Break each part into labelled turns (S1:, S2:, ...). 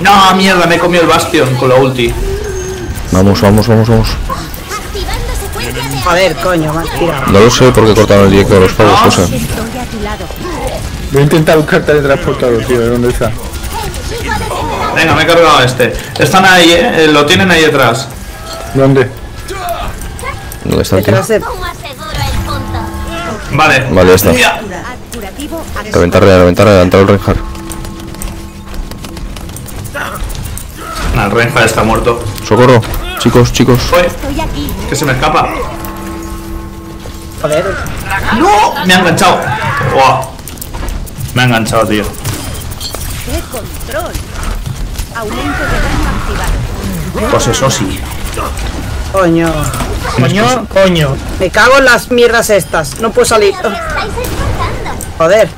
S1: No, mierda, me he comido el Bastion con la ulti.
S2: Vamos, vamos, vamos, vamos.
S3: De
S4: Joder, coño, tirado.
S2: No lo sé por qué cortaron el directo de los pavos, José.
S5: Voy a intentar buscar teletransportador, tío, ¿dónde está?
S1: Venga, me he cargado a este. Están ahí, eh, lo tienen ahí detrás.
S5: ¿Dónde?
S2: ¿Dónde está el tío?
S4: De...
S1: Vale.
S2: Vale, ya está. Reventarle, reventarle, entrado el Reinhardt.
S1: Ah, el Reinhardt está muerto.
S2: Socorro, chicos, chicos.
S1: Uy,
S3: Estoy aquí.
S1: que se me escapa.
S4: Joder.
S1: ¡No! Me ha enganchado. Me ha enganchado, tío.
S3: ¡Qué control! Aumento de daño activado.
S1: Pues eso sí.
S4: Coño.
S6: Coño, coño.
S4: Me cago en las mierdas estas. No puedo salir. Joder.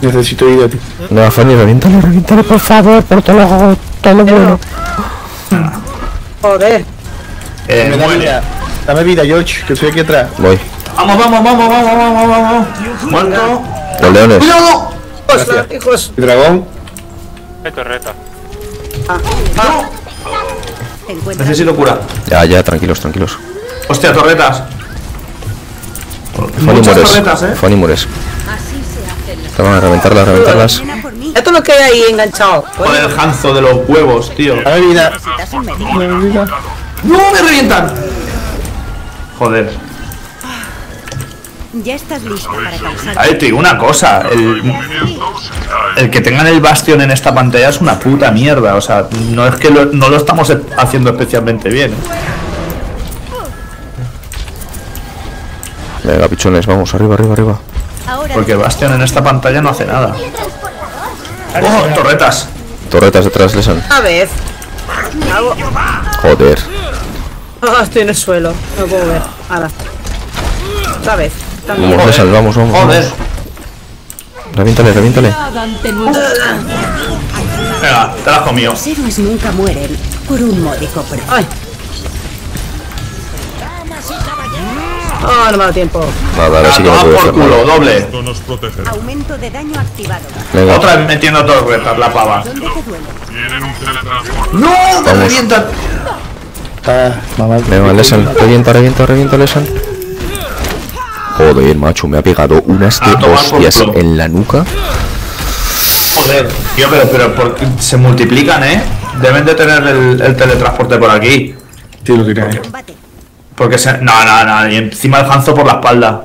S5: Necesito ir a ti.
S2: No, Fanny, reviéntale, reviéntale, por favor, por todo lo, todo lo bueno.
S4: Joder.
S1: Eh,
S5: Dame vida. Dame vida, George, que estoy aquí atrás.
S2: Voy.
S1: Vamos, vamos, vamos, vamos, vamos, vamos, vamos. Muerto.
S2: Los leones.
S1: ¡Cuidado!
S4: Hijos, hijos.
S5: ¿Y dragón?
S7: Torreta.
S3: Te encuentras.
S1: Necesito cura.
S2: Ya, ya, tranquilos, tranquilos.
S1: Hostia, torretas.
S2: Fanny
S1: Muchas
S2: mueres.
S1: torretas, eh.
S2: Fanny mueres.
S3: Así se hacen las
S2: Te van a reventarlas, reventarlas.
S3: A.
S4: Esto es lo que hay ahí enganchado.
S1: Joder, el hanzo de los huevos, tío.
S5: Dame vida.
S1: ¡No, me revientan! Joder.
S3: Ya estás listo para causar.
S1: A ver, te digo una cosa. El, el que tengan el Bastion en esta pantalla es una puta mierda. O sea, no es que lo- no lo estamos haciendo especialmente bien.
S2: Venga, pichones, vamos, arriba, arriba, arriba.
S1: Porque el Bastion en esta pantalla no hace nada. ¡Oh, torretas!
S2: Torretas detrás, Lesan.
S4: Una vez. Hago...
S2: Joder.
S4: Ah, estoy en el suelo. No puedo ver. Ahora. Otra vez. También.
S2: Vamos, Lesan, vamos, vamos.
S1: Joder.
S2: vamos. Reviéntale, reviéntale.
S1: Venga, te las has comido.
S3: los héroes nunca mueren por un módico precio.
S4: Ah, no me da tiempo.
S2: Nada, ahora sí que no puedo
S1: por
S2: hacer
S1: culo, doble.
S3: Aumento de daño activado.
S2: Venga,
S1: Otra vez metiendo torretas, la pava.
S3: ¿Dónde te duele?
S1: ¡No! ¡Me revientan!
S5: Ah, mamá.
S2: venga, Lesan. Revienta, revienta, revienta, Lesan. Joder, macho, me ha pegado unas de hostias en la nuca.
S1: Joder, tío, pero, pero ¿por se multiplican, ¿eh? Deben de tener el, el teletransporte por aquí.
S5: Tío, lo tiré.
S1: Porque se... No, no, no. Y encima el Hanzo por la espalda.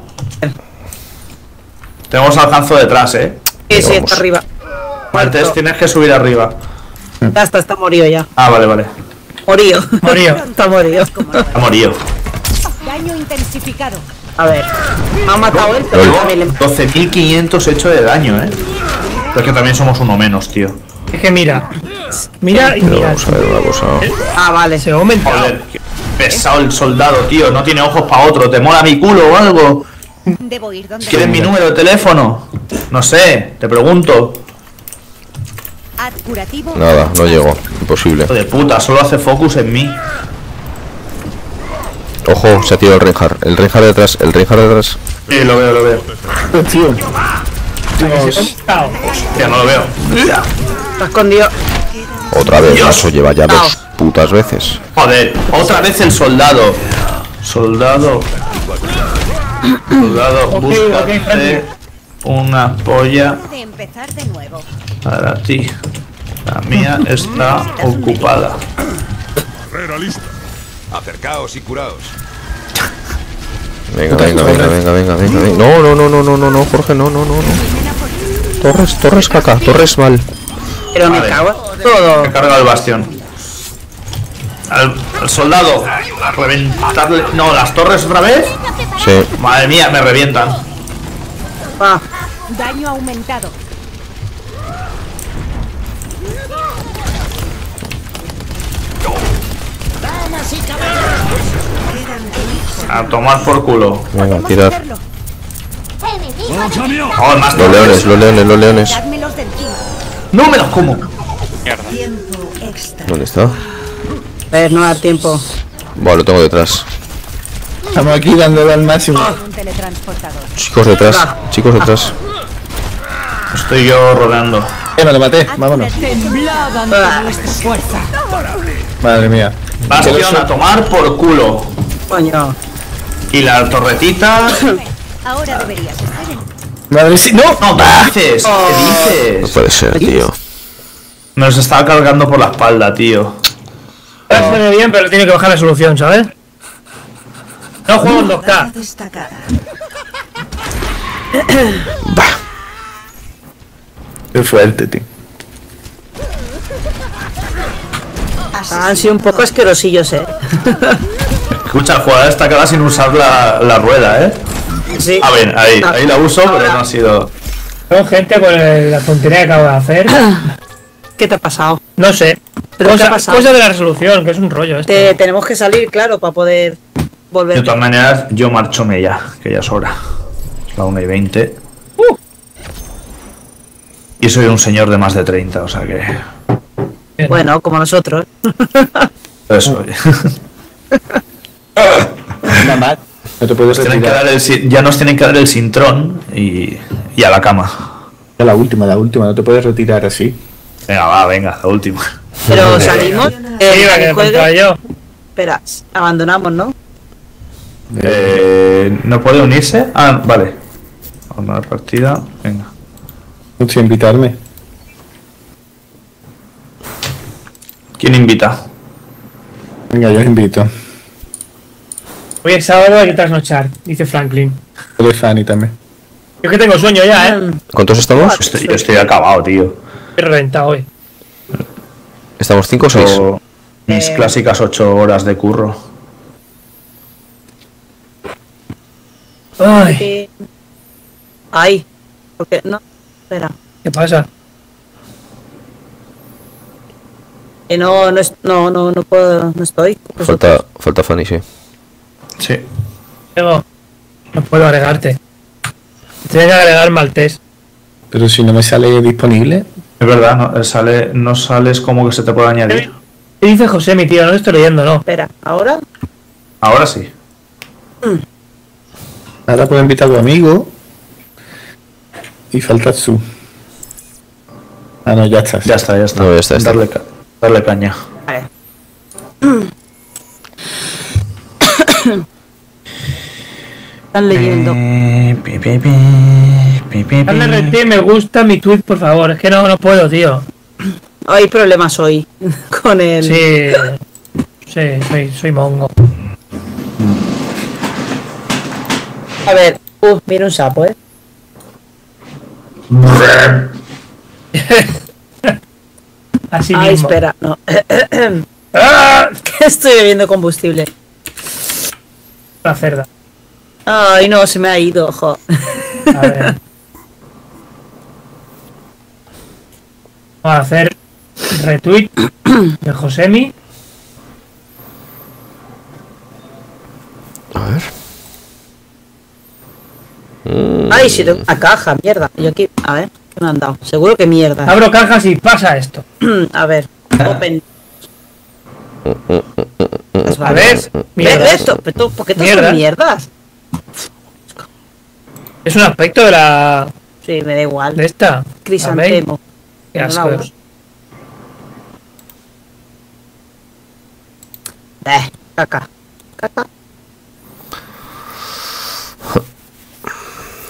S1: Tenemos al Hanzo detrás, ¿eh?
S4: Sí, sí, está arriba.
S1: Antes tienes que subir arriba.
S4: Ya está, está morido ya.
S1: Ah, vale, vale.
S4: Morido.
S6: Morido.
S4: está morido.
S1: Ha morido.
S3: Daño intensificado.
S4: A ver. Me ha matado él, pero
S1: Llevo
S4: también le...
S1: 12.500 hecho de daño, ¿eh? Pero es que también somos uno menos, tío.
S6: Es que mira. Mira y mira.
S2: vamos a ver una cosa.
S4: Ah, vale.
S6: Se ha aumentado.
S1: Joder, pesado el soldado, tío. No tiene ojos para otro. ¿Te mola mi culo o algo?
S3: Debo ir donde.
S1: ¿Quieres mi número de teléfono? No sé, te pregunto.
S2: Nada, no llego. Imposible.
S1: Hijo de puta, solo hace focus en mí.
S2: Ojo, se ha tirado el Reinhardt. El Reinhardt detrás, el Reinhardt detrás.
S1: Sí, lo veo, lo veo.
S5: Tío.
S1: Ya no lo veo.
S4: Está escondido.
S2: Otra vez,
S1: Dios.
S2: macho, lleva ya dos putas veces.
S1: Joder, otra vez el soldado. Soldado. Soldado,
S6: Ok, ok,
S1: búscate
S6: Frankie.
S1: una polla
S3: De empezar de nuevo.
S1: para ti. La mía está ocupada.
S8: Acercaos y curaos.
S2: Venga, venga, venga, venga, venga, venga, venga. No, no, no, no, no, no, no, Jorge, no, no, no, no. Torres, Torres caca, Torres mal.
S4: Pero me
S1: Vale.
S4: cago en todo.
S1: He cargado el bastión. Al, al soldado, a reventarle. No, las torres otra vez.
S2: Sí,
S1: Madre mía, me revientan.
S4: Ah,
S3: Daño aumentado.
S1: A tomar por culo.
S2: venga, tirar.
S1: Oh, más
S2: Los leones, los leones, los leones.
S1: No me los como.
S7: Mierda.
S2: ¿Dónde está?
S4: a ver, no da tiempo.
S2: Buah, lo tengo detrás.
S5: Estamos aquí dándole al máximo.
S3: Un teletransportador.
S2: Chicos detrás, chicos detrás.
S1: Estoy yo rodeando.
S5: Eh, me lo maté, vámonos.
S4: Ah.
S3: nuestra fuerza.
S5: Madre mía.
S1: Bastión a tomar por culo.
S4: Coño.
S1: Y la torretita.
S3: Ahora deberías estar en
S5: Madre sí. ¡No!
S1: No, ¿qué dices?
S2: No
S1: ¿Qué dices?
S2: puede ser, tío.
S1: Nos estaba cargando por la espalda, tío.
S6: Está haciendo bien, pero tiene que bajar la solución, ¿sabes? No juego en 2K.
S3: destacada.
S2: Bah.
S5: Qué fuerte, tío.
S4: Han sido un poco asquerosillos, eh.
S1: Escucha, el jugador está acaba sin usar la, la rueda, ¿eh?
S4: Sí.
S1: A ver, ahí,
S4: Ah.
S1: ahí la uso, pero no ha sido.
S6: Tengo gente con el- la tontería que acabo de hacer.
S4: ¿Qué te ha pasado?
S6: No sé.
S4: ¿Pero qué
S6: cosa,
S4: ha pasado?
S6: cosa de la resolución, que es un rollo esto.
S4: Te, tenemos que salir, claro, para poder
S1: De
S4: volver.
S1: todas maneras, yo marchome ya, que ya es hora. Es la 1 y 20.
S4: Uh.
S1: Y soy un señor de más de 30, o sea que.
S4: Bueno, como nosotros.
S1: Eso.
S5: Mamá. No te puedes
S1: Nos tienen que dar el ya nos tienen que dar el cintrón y, y a la cama.
S5: Ya La última, la última. No te puedes retirar así.
S1: Venga, va, venga, la última.
S4: Pero salimos.
S6: Sí,
S4: eh,
S6: la que yo.
S4: Espera, abandonamos, ¿no?
S1: Eh, ¿No puede unirse? Ah, vale. Una partida. Venga.
S5: No sé invitarme.
S1: ¿Quién invita?
S5: Venga, yo os invito.
S6: Hoy es sábado, hay que trasnochar, dice Franklin.
S5: Yo de Fanny también.
S6: Yo es que tengo sueño ya, ¿eh?
S2: ¿Cuántos estamos?
S1: Estoy, yo estoy acabado, tío.
S6: Estoy reventado hoy.
S2: ¿Estamos 5 o 6?
S1: Yo- mis clásicas 8 horas de curro.
S6: Ay,
S4: Eh, Ay. Porque no. Espera.
S6: ¿qué pasa?
S4: Que no, no, es- no, no, no puedo, no estoy.
S2: Falta, falta Fanny, sí.
S1: Sí.
S6: Diego, no puedo agregarte. Tienes que agregar maltés.
S5: Pero si no me sale disponible.
S1: Es verdad, no, sale, no sales como que se te puede añadir.
S6: ¿Qué dice José, mi tío? No lo estoy leyendo, ¿no?
S4: Espera, ahora.
S1: Ahora sí.
S5: Ahora puedo invitar a tu amigo. Y falta su. Ah, no, ya está.
S1: Ya está, ya está.
S2: No, ya está, ya está.
S1: Darle, ca- darle caña.
S4: Vale. Están leyendo.
S6: Dale RT, me gusta mi tweet, por favor. Es que no, no puedo, tío.
S4: Hay problemas hoy con el.
S6: Sí. Sí, soy, soy mongo.
S4: A ver. Uh, mira un sapo, eh.
S6: Así
S4: Ay,
S6: mismo.
S4: espera, no.
S6: ¡Ah!
S4: que estoy bebiendo combustible.
S6: La cerda.
S4: Ay, no, se me ha ido, ojo.
S6: A ver. Vamos a hacer retweet de Josemi.
S2: A ver.
S4: Ay, si tengo una caja, mierda. Yo aquí, a ver, ¿qué me han dado? Seguro que mierda.
S6: Abro cajas y pasa esto.
S4: A ver, open. Pues
S6: A
S4: vale.
S6: ver,
S4: Ve- ve
S6: mierda.
S4: esto, pero tú, ¿por qué
S6: Mierda.
S4: son mierdas?
S6: Es un aspecto de la.
S4: Sí, me da igual.
S6: de esta.
S4: Crisantemo.
S6: Qué asco.
S4: Eh, caca. Caca.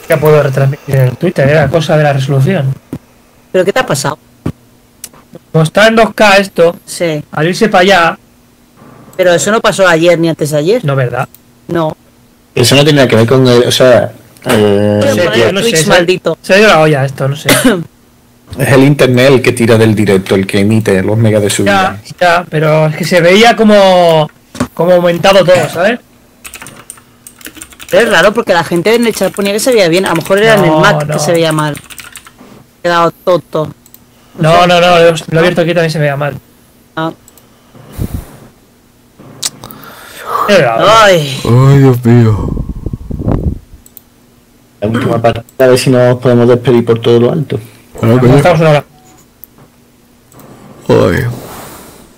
S6: Ya puedo retransmitir en el Twitter, era cosa de la resolución.
S4: ¿Pero qué te ha pasado?
S6: Como está en 2K esto,
S4: Sí.
S6: al irse para allá,
S4: Pero eso no pasó ayer ni antes de ayer.
S6: no verdad.
S4: No.
S5: Eso no tiene nada que ver con el. O sea. Eh,
S6: no
S4: Twitch
S6: sé, se-
S4: maldito.
S6: Se ha ido la olla esto, no sé.
S5: es el internet el que tira del directo, el que emite los megas de subida.
S6: Ya, ya, pero es que se veía como. como aumentado todo, ¿sabes?
S4: Pero es raro porque la gente en el chat ponía que se veía bien. A lo mejor era en el Mac
S6: no.
S4: que se veía mal. Quedado tonto.
S6: No, no, no, lo he abierto aquí también se veía mal.
S4: Ah. Ay,
S2: Ay, Dios mío.
S5: La última parte, a ver si nos podemos despedir por todo lo alto.
S6: Estamos una hora.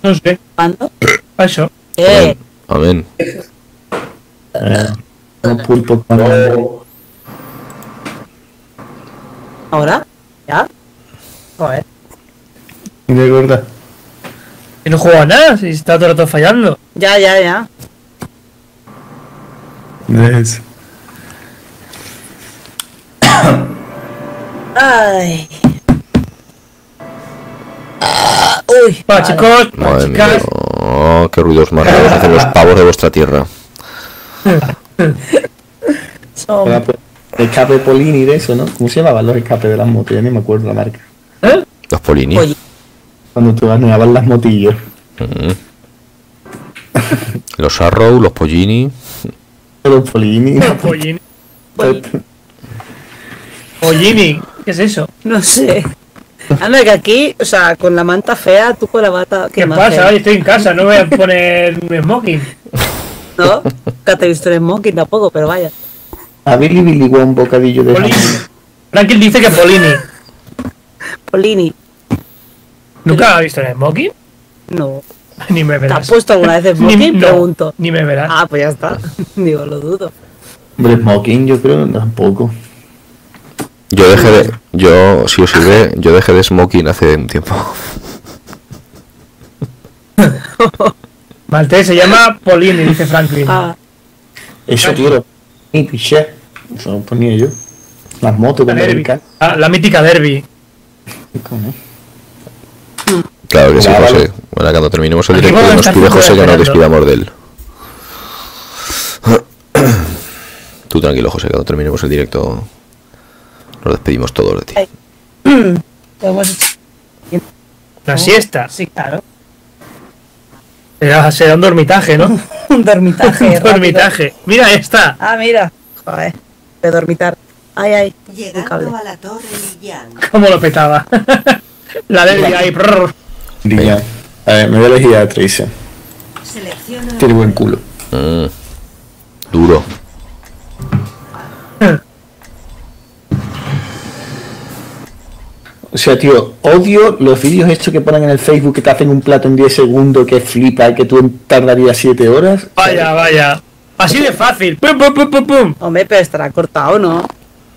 S6: No sé,
S4: ¿cuándo?
S6: eso.
S4: Eh,
S2: Amén.
S5: Unos pulpos con-
S4: ¿ahora? ¿Ya?
S6: Joder.
S5: De gorda.
S6: Y no juega nada, si está todo el rato fallando.
S4: Ya, ya, ya.
S5: Es-
S4: Ay. Ah, uy.
S6: Va, chicos, va,
S2: Madre mía.
S6: chicas.
S2: Oh, qué ruidos más raros hacen los pavos de vuestra tierra.
S4: Son-
S5: pues, Escape Polini de eso, ¿no? ¿Cómo se llamaban los escapes de las motos? Ya ni me acuerdo la marca.
S6: ¿Eh?
S2: Los polini.
S4: Oye.
S5: Cuando te baneaban las motillos.
S2: Mm. Los Arrow, los Pollini.
S5: Los Polini.
S6: Pollini.
S4: Oye.
S6: Pollini. ¿Qué es eso?
S4: No sé. Anda, que aquí, o sea, con la manta fea, tú con la bata.
S6: ¿Qué
S4: más
S6: pasa? Oye, estoy en casa, no voy a poner un smoking.
S4: ¿No? Nunca te he visto en Smoking tampoco, pero vaya.
S5: A Billy Billy un bocadillo de
S6: Polini. Franklin dice que Polini.
S4: Polini.
S6: ¿Nunca has visto en smoking?
S4: No.
S6: Ni me
S4: ¿Te
S6: verás.
S4: has puesto alguna vez en
S6: Ni-
S4: Smoking?
S6: no,
S4: Pregunto.
S6: Ni me verás.
S4: Ah, pues ya está. Digo, lo dudo.
S5: Hombre, Smoking, yo creo tampoco.
S2: Yo dejé de. Yo, si os sirve, yo dejé de smoking hace un tiempo.
S6: Malte se llama Polini, dice Franklin.
S4: Ah,
S5: Eso, tío. Y piché. Eso lo ponía yo. Las motos
S6: la, derby. Ah, la mítica derby.
S2: Claro que sí, José.
S5: vale.
S2: Bueno, cuando terminemos el directo nos pide José que nos despidamos de él. Tú tranquilo, José, cuando terminemos el directo nos despedimos todos de ti.
S6: La siesta.
S4: Sí, claro.
S6: Será, será un dormitaje, ¿no?
S4: Un dormitaje.
S6: un
S4: rápido.
S6: dormitaje. Mira esta.
S4: Ah, mira. Joder. De dormitar. Ay, ay.
S3: Llegando a la torre Liyan.
S6: Cómo lo petaba. la derby ahí.
S5: A ver, me voy a elegir a Tracer.
S3: Selecciona
S5: Tiene buen culo.
S2: Mm. Duro.
S5: Sea, tío, odio los vídeos estos que ponen en el Facebook que te hacen un plato en 10 segundos que flipa y que tú tardarías 7 horas.
S6: Vaya, vaya. Así de fácil. Pum, pum, pum, pum, pum.
S4: Hombre, pero estará cortado, ¿no?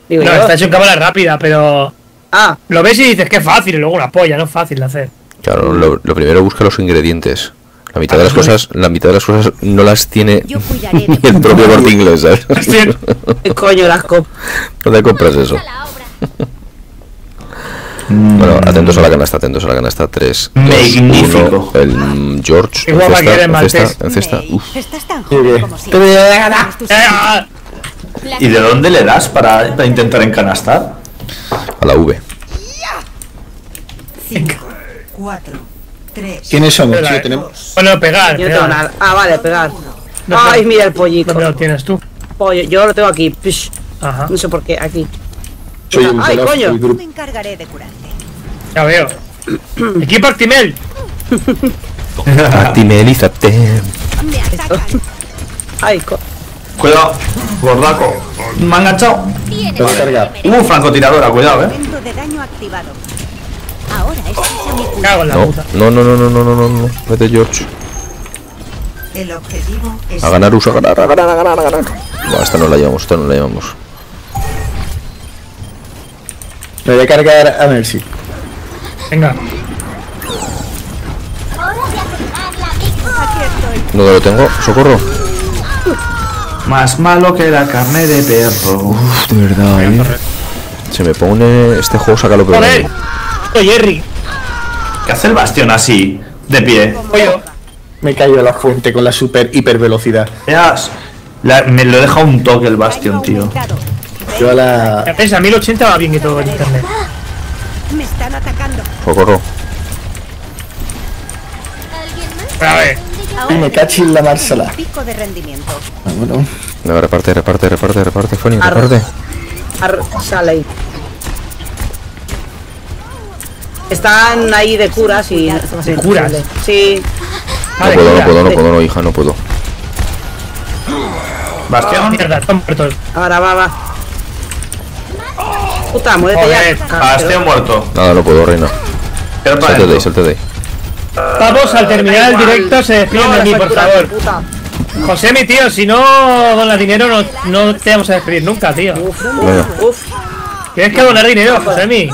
S4: Digo
S6: No,
S4: yo.
S6: está hecho en cámara rápida, pero
S4: Ah,
S6: lo ves y dices que es fácil y luego una polla, no es fácil de hacer.
S2: Claro, lo, lo primero busca los ingredientes. La mitad de las cosas, la mitad de las cosas no las tiene ni el propio corte inglés, ¿sabes?
S6: Sí.
S4: ¿qué coño las cop?
S2: ¿Dónde compras eso? Bueno, atentos a la canasta, atentos a la canasta. 3,
S1: Magnífico.
S2: El mm, George.
S6: Qué guapa que eres,
S2: en cesta,
S6: Maltés.
S2: en cesta.
S3: May,
S2: Uf,
S3: Estás tan
S5: Qué
S3: joven
S5: bien.
S3: como siempre.
S1: ¿Y de dónde le das para, para intentar encanastar?
S2: a la V.
S3: cinco, cuatro, tres.
S5: ¿Quiénes somos,
S6: eh.
S5: Tenemos.
S6: Bueno, pegar.
S4: Yo no tengo
S6: pegar.
S4: nada. Ah, vale, pegar.
S6: No,
S4: Ay, mira el pollito.
S6: ¿Dónde lo tienes tú?
S4: Pollo, yo lo tengo aquí.
S6: Ajá.
S4: No sé por qué, aquí.
S5: Soy un
S4: Ay, coño.
S5: grupo.
S3: Me encargaré de curarte.
S6: Ya veo. Equipo Actimel.
S2: Actimelízate.
S3: Me atacan.
S4: Ay, co
S1: Cuidado, gordaco. Me ha enganchado.
S5: Cargar.
S1: Uh, francotiradora, cuidado, eh.
S3: De daño activado. Ahora es culpa.
S6: Cago en la
S2: No,
S6: puta.
S2: no, no, no, no, no, no, no, no. Vete, George.
S3: El objetivo es
S2: A ganar, uso, a ganar, a ganar, a ganar, a ganar. No, esta no la llevamos, esta no la llevamos.
S5: Me voy a cargar a Mercy.
S6: Venga.
S2: ¿Dónde lo tengo? ¿Socorro?
S1: Más malo que la carne de perro.
S2: Uf, de verdad, eh. Se me pone... Este juego saca lo peor.
S6: Oye, Jerry.
S1: ¿Qué hace el bastión así? De pie.
S6: Oye.
S5: Me he caído a la fuente con la super hiper velocidad.
S1: Veas. la- me lo he dejado un toque el bastión, tío.
S5: Yo a la.
S6: Ya ves, a 1080 va bien que todo en internet.
S3: Me están atacando.
S2: Socorro.
S6: Pero a ver.
S3: Ahora
S5: me cachi en la Marsala.
S3: Pico de rendimiento.
S5: Ah, bueno.
S2: Venga, reparte, reparte, reparte, reparte,
S4: Arre.
S2: reparte.
S4: Ar sale ahí. Están ahí de curas y.
S6: ¿De curas?
S4: Sí.
S2: No
S6: Vale,
S2: puedo, no puedo, no puedo, no, hija, no puedo.
S1: Bastión.
S6: mierda, están muertos.
S4: Ahora va, va. Puta, muérete
S6: Joder,
S4: ya.
S1: Bastión muerto.
S2: Nada, no puedo,
S1: para
S2: Salte de ahí, salte de ahí.
S6: Vamos, al terminar el directo se despiden de mí, por favor. José, mi tío, si no donas dinero, no, no te vamos a despedir nunca, tío.
S2: Venga.
S4: Uf.
S6: Tienes que donar dinero, José, mi.